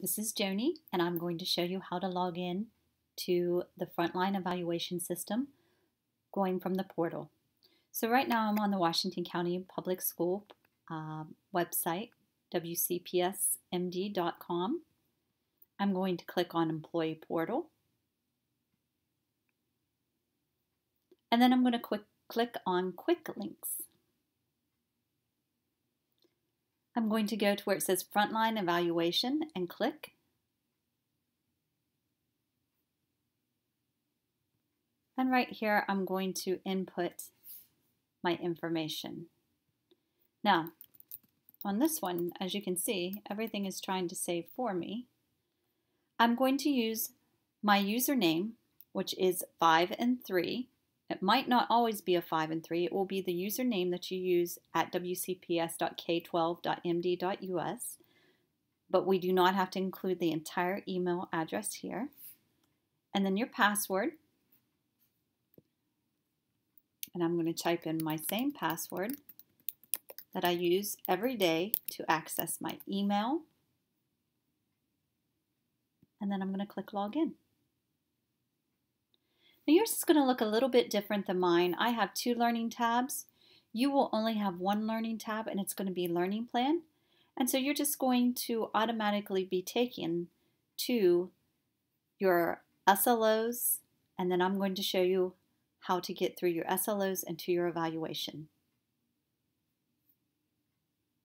this is Joni and I'm going to show you how to log in to the Frontline Evaluation System going from the portal. So right now I'm on the Washington County Public School uh, website, wcpsmd.com. I'm going to click on Employee Portal. And then I'm going to click on Quick Links. I'm going to go to where it says Frontline Evaluation and click. And right here, I'm going to input my information. Now, on this one, as you can see, everything is trying to save for me. I'm going to use my username, which is 5 and 3, it might not always be a 5 and 3. It will be the username that you use at wcps.k12.md.us, but we do not have to include the entire email address here. And then your password. And I'm going to type in my same password that I use every day to access my email. And then I'm going to click login. Now yours is going to look a little bit different than mine. I have two learning tabs. You will only have one learning tab and it's going to be learning plan. And so you're just going to automatically be taken to your SLOs and then I'm going to show you how to get through your SLOs and to your evaluation.